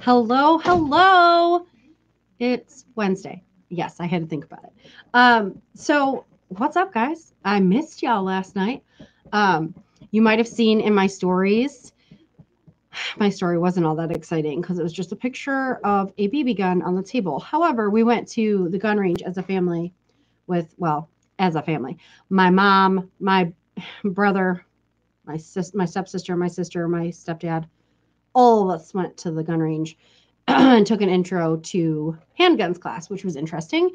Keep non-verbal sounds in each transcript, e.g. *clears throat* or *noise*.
Hello, hello. It's Wednesday. Yes, I had to think about it. Um, so what's up, guys? I missed y'all last night. Um, you might have seen in my stories. *sighs* My story wasn't all that exciting because it was just a picture of a BB gun on the table. However, we went to the gun range as a family with, well, as a family. My mom, my *sighs* brother, my sis, my stepsister, my sister, my stepdad, all of us went to the gun range *clears throat* and took an intro to handguns class, which was interesting.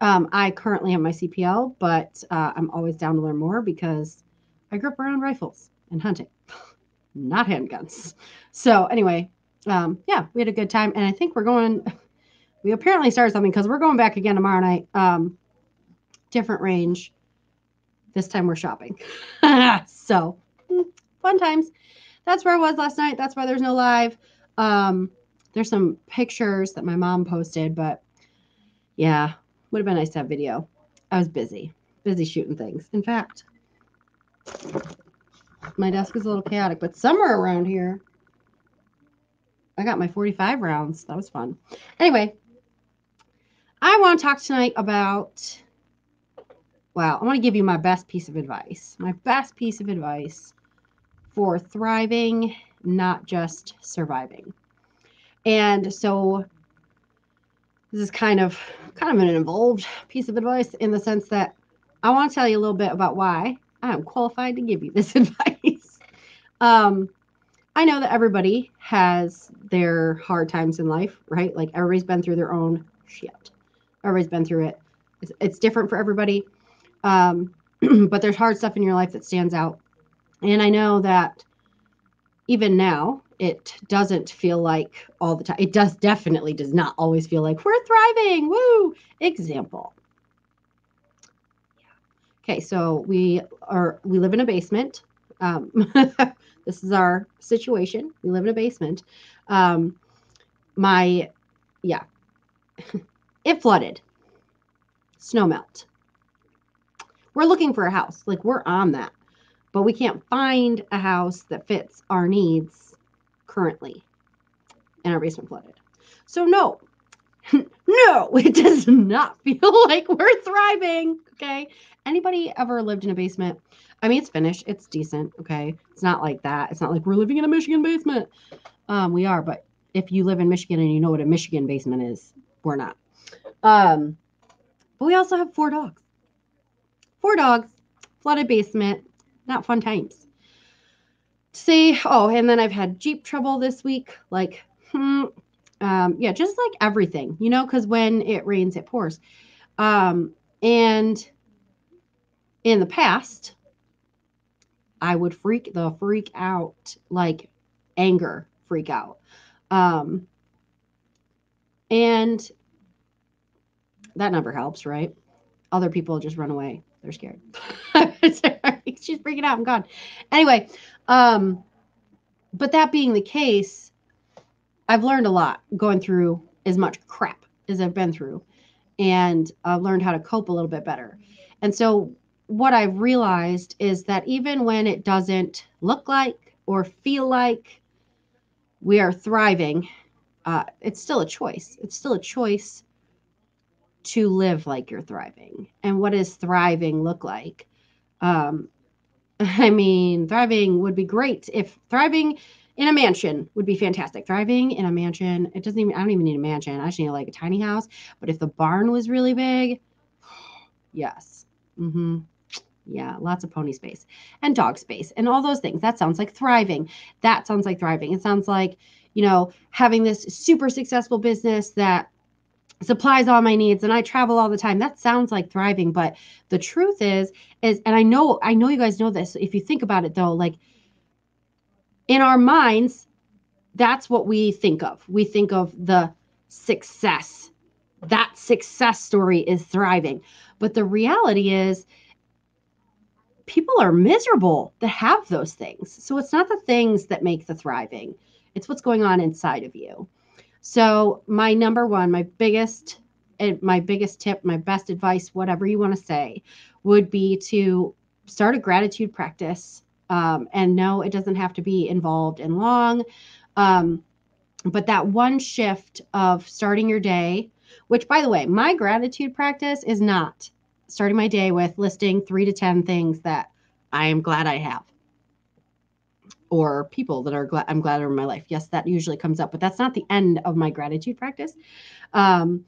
Um, I currently have my CPL, but uh, I'm always down to learn more because I grew up around rifles and hunting, *laughs* not handguns. So anyway, um, yeah, we had a good time, and I think we're going. *laughs* We apparently started something because we're going back again tomorrow night. Um, different range. This time we're shopping. *laughs* so hmm, fun times that's where I was last night. That's why there's no live. Um, there's some pictures that my mom posted, but yeah, would have been nice to have video. I was busy, busy shooting things. In fact, my desk is a little chaotic, but somewhere around here, I got my 45 rounds. That was fun. Anyway, I want to talk tonight about, well, I want to give you my best piece of advice. My best piece of advice for thriving, not just surviving. And so this is kind of kind of an involved piece of advice in the sense that I want to tell you a little bit about why I'm qualified to give you this *laughs* advice. Um, I know that everybody has their hard times in life, right? Like everybody's been through their own shit. Everybody's been through it. It's, it's different for everybody. Um, *clears throat* but there's hard stuff in your life that stands out. And I know that even now, it doesn't feel like all the time. It does definitely does not always feel like we're thriving. Woo! Example. Okay, so we are we live in a basement. Um, *laughs* this is our situation. We live in a basement. Um, my yeah, *laughs* it flooded. Snow melt. We're looking for a house. Like we're on that but we can't find a house that fits our needs currently and our basement flooded. So no, *laughs* no, it does not feel *laughs* like we're thriving. Okay. Anybody ever lived in a basement? I mean, it's finished. It's decent. Okay. It's not like that. It's not like we're living in a Michigan basement. Um, we are, but if you live in Michigan and you know what a Michigan basement is, we're not. Um, but we also have four dogs. Four dogs, flooded basement, not fun times. See, oh, and then I've had Jeep trouble this week. Like, hmm, um, yeah, just like everything, you know, because when it rains, it pours. Um, and in the past, I would freak the freak out, like anger freak out. Um, and that never helps, right? Other people just run away. They're scared. *laughs* *laughs* She's freaking out. I'm gone. Anyway, um, but that being the case, I've learned a lot going through as much crap as I've been through, and I've learned how to cope a little bit better. And so, what I've realized is that even when it doesn't look like or feel like we are thriving, uh, it's still a choice. It's still a choice to live like you're thriving. And what does thriving look like? Um, *laughs* I mean, thriving would be great if thriving in a mansion would be fantastic. Thriving in a mansion, it doesn't even, I don't even need a mansion. I just need like a tiny house. But if the barn was really big, *sighs* yes. Mm-hmm. Yeah, lots of pony space and dog space and all those things. That sounds like thriving. That sounds like thriving. It sounds like, you know, having this super successful business that supplies all my needs and I travel all the time. That sounds like thriving, but the truth is is and I know I know you guys know this. If you think about it though, like in our minds that's what we think of. We think of the success. That success story is thriving. But the reality is people are miserable that have those things. So it's not the things that make the thriving. It's what's going on inside of you. So my number one, my biggest my biggest tip, my best advice, whatever you want to say, would be to start a gratitude practice. Um, and no, it doesn't have to be involved and long. Um, but that one shift of starting your day, which by the way, my gratitude practice is not starting my day with listing three to 10 things that I am glad I have or people that are glad I'm glad in my life. Yes, that usually comes up, but that's not the end of my gratitude practice. Um,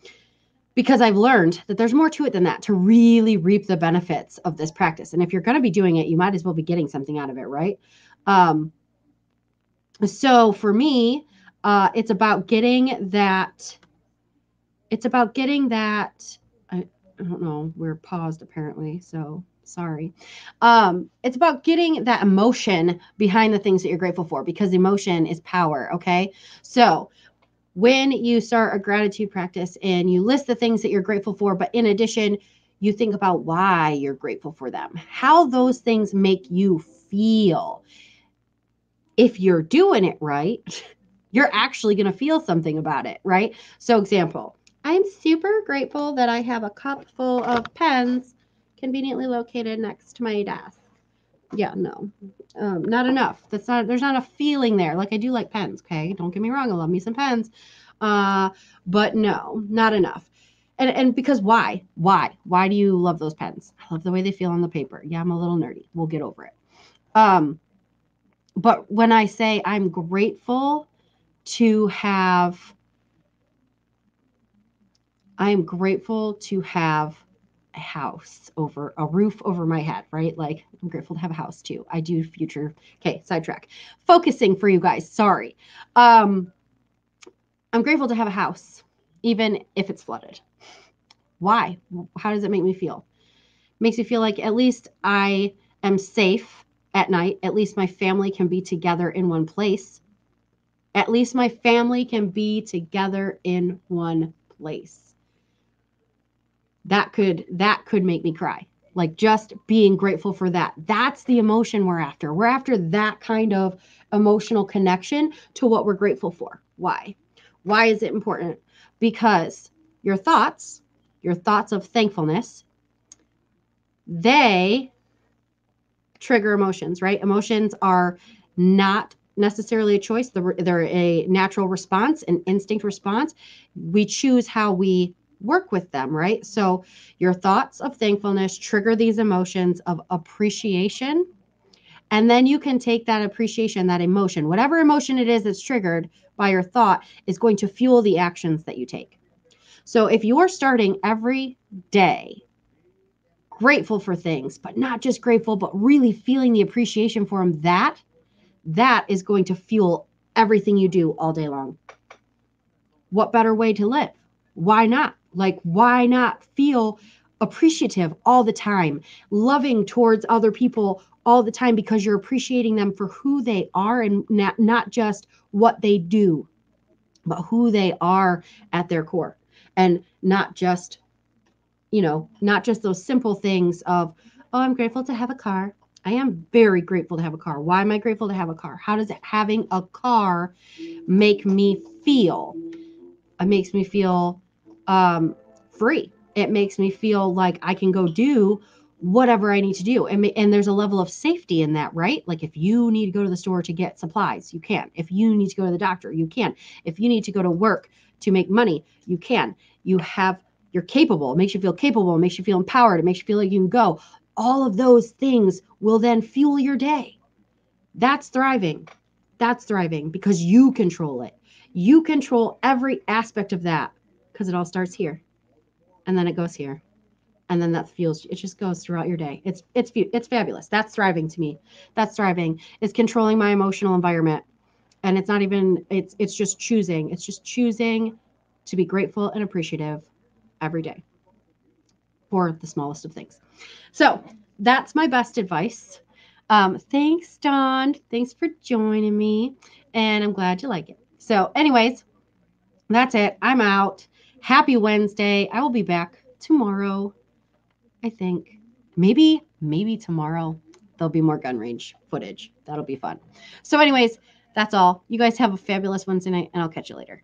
because I've learned that there's more to it than that to really reap the benefits of this practice. And if you're going to be doing it, you might as well be getting something out of it, right? Um, so for me, uh, it's about getting that. It's about getting that. I, I don't know. We're paused apparently, so sorry. Um, it's about getting that emotion behind the things that you're grateful for because emotion is power. Okay, so when you start a gratitude practice and you list the things that you're grateful for, but in addition, you think about why you're grateful for them, how those things make you feel. If you're doing it right, *laughs* you're actually going to feel something about it, right? So, example, I'm super grateful that I have a cup full of pens conveniently located next to my desk. Yeah, no, um, not enough. That's not. There's not a feeling there. Like I do like pens. Okay, don't get me wrong. I love me some pens, uh, but no, not enough. And and because why? Why? Why do you love those pens? I love the way they feel on the paper. Yeah, I'm a little nerdy. We'll get over it. Um, but when I say I'm grateful to have, I am grateful to have a house over a roof over my head, right? Like I'm grateful to have a house too. I do future. Okay, sidetrack. Focusing for you guys. Sorry. Um I'm grateful to have a house even if it's flooded. Why? How does it make me feel? It makes me feel like at least I am safe at night. At least my family can be together in one place. At least my family can be together in one place that could that could make me cry. Like just being grateful for that. That's the emotion we're after. We're after that kind of emotional connection to what we're grateful for. Why? Why is it important? Because your thoughts your thoughts of thankfulness they trigger emotions right? Emotions are not necessarily a choice. They're a natural response an instinct response. We choose how we work with them, right? So your thoughts of thankfulness trigger these emotions of appreciation. And then you can take that appreciation, that emotion, whatever emotion it is that's triggered by your thought, is going to fuel the actions that you take. So if you're starting every day grateful for things, but not just grateful, but really feeling the appreciation for them, that that is going to fuel everything you do all day long. What better way to live? Why not? Like, why not feel appreciative all the time, loving towards other people all the time because you're appreciating them for who they are and not, not just what they do, but who they are at their core. And not just, you know, not just those simple things of, oh, I'm grateful to have a car. I am very grateful to have a car. Why am I grateful to have a car? How does having a car make me feel? It makes me feel um, free. It makes me feel like I can go do whatever I need to do. And, and there's a level of safety in that, right? Like if you need to go to the store to get supplies, you can. If you need to go to the doctor, you can. If you need to go to work to make money, you can. You have, you're capable. It makes you feel capable. It makes you feel empowered. It makes you feel like you can go. All of those things will then fuel your day. That's thriving. That's thriving because you control it. You control every aspect of that because it all starts here and then it goes here and then that feels it just goes throughout your day. It's it's it's fabulous. That's thriving to me. That's thriving. Is controlling my emotional environment and it's not even it's it's just choosing. It's just choosing to be grateful and appreciative every day for the smallest of things. So that's my best advice. Um, thanks don thanks for joining me and i'm glad you like it. So anyways that's it. I'm out happy Wednesday. I will be back tomorrow. I think maybe, maybe tomorrow there'll be more gun range footage. That'll be fun. So, anyways, that's all. You guys have a fabulous Wednesday night, and I'll catch you later.